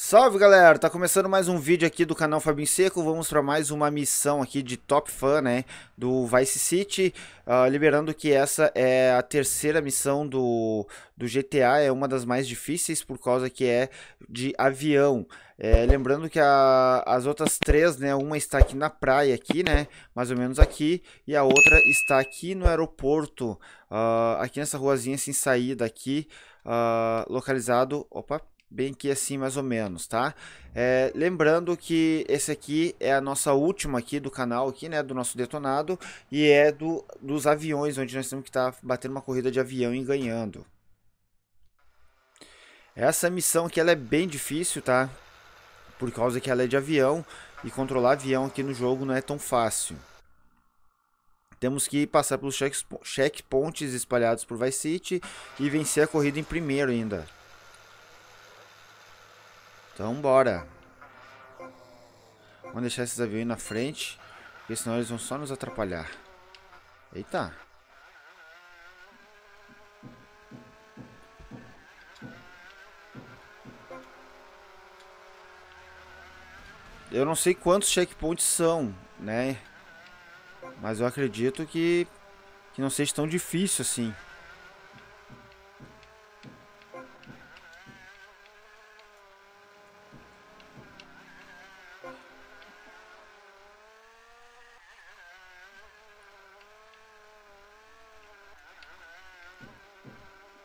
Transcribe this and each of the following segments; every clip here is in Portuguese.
Salve galera, tá começando mais um vídeo aqui do canal Fabinho Seco, vamos para mais uma missão aqui de Top Fun, né, do Vice City, uh, liberando que essa é a terceira missão do, do GTA, é uma das mais difíceis por causa que é de avião. É, lembrando que a, as outras três, né, uma está aqui na praia, aqui, né, mais ou menos aqui, e a outra está aqui no aeroporto, uh, aqui nessa ruazinha sem saída aqui, uh, localizado, opa, bem aqui assim mais ou menos, tá? É, lembrando que esse aqui é a nossa última aqui do canal aqui, né, do nosso detonado e é do dos aviões, onde nós temos que estar tá batendo uma corrida de avião e ganhando. Essa missão aqui ela é bem difícil, tá? Por causa que ela é de avião e controlar avião aqui no jogo não é tão fácil. Temos que passar pelos checkpoints espalhados por Vice City e vencer a corrida em primeiro ainda. Então bora. Vamos deixar esses aviões na frente, porque senão eles vão só nos atrapalhar. Eita. Eu não sei quantos checkpoints são, né? Mas eu acredito que, que não seja tão difícil assim.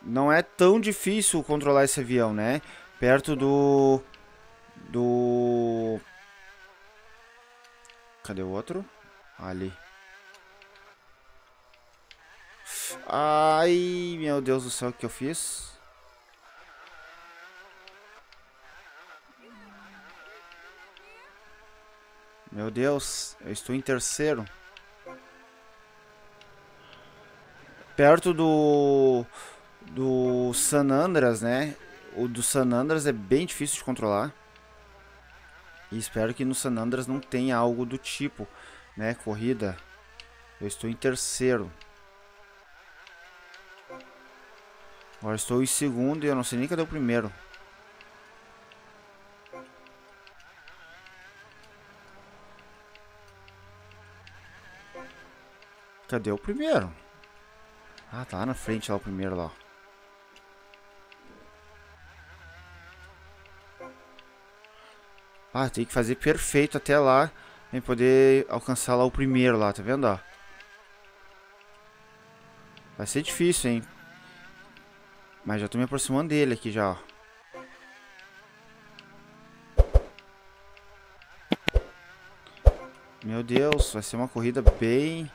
Não é tão difícil controlar esse avião, né? Perto do... Do... Cadê o outro? Ali. Ai, meu Deus do céu, o que eu fiz? Meu Deus, eu estou em terceiro. Perto do do San Andreas, né? O do San Andreas é bem difícil de controlar. E espero que no San Andreas não tenha algo do tipo, né? Corrida. Eu estou em terceiro. Agora estou em segundo e eu não sei nem cadê o primeiro. Cadê o primeiro? Ah, tá lá na frente lá o primeiro lá. Ah, tem que fazer perfeito até lá. Pra poder alcançar lá o primeiro lá, tá vendo, ó? Vai ser difícil, hein? Mas já tô me aproximando dele aqui já, ó. Meu Deus, vai ser uma corrida bem...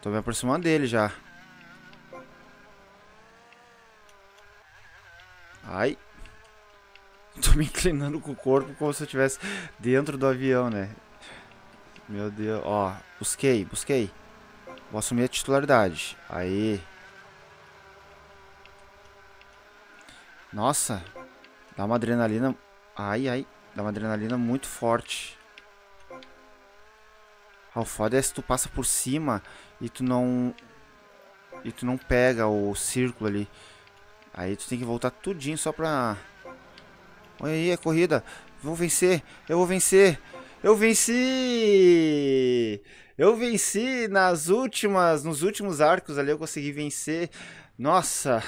Tô me aproximando dele já. Ai. Tô me inclinando com o corpo como se eu estivesse dentro do avião, né? Meu Deus. Ó, busquei, busquei. Vou assumir a titularidade. Aí. Nossa. Dá uma adrenalina. Ai, ai. Dá uma adrenalina muito forte. Ah, o foda é se tu passa por cima e tu não... E tu não pega o círculo ali. Aí tu tem que voltar tudinho só pra... Olha aí a corrida. Vou vencer. Eu vou vencer. Eu venci! Eu venci nas últimas, nos últimos arcos ali eu consegui vencer. Nossa!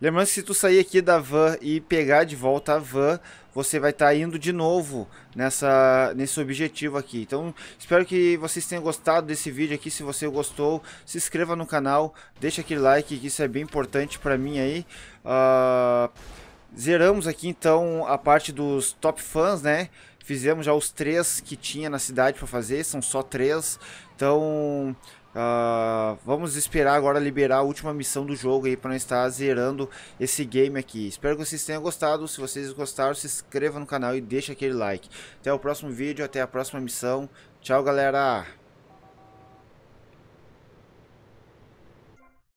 Lembrando que se tu sair aqui da van e pegar de volta a van, você vai estar tá indo de novo nessa, nesse objetivo aqui. Então, espero que vocês tenham gostado desse vídeo aqui. Se você gostou, se inscreva no canal, deixa aquele like, que isso é bem importante para mim aí. Uh, Zeramos aqui então a parte dos top fãs, né? Fizemos já os três que tinha na cidade para fazer, são só três. Então uh, vamos esperar agora liberar a última missão do jogo aí para nós estar zerando esse game aqui. Espero que vocês tenham gostado. Se vocês gostaram, se inscreva no canal e deixa aquele like. Até o próximo vídeo, até a próxima missão. Tchau, galera!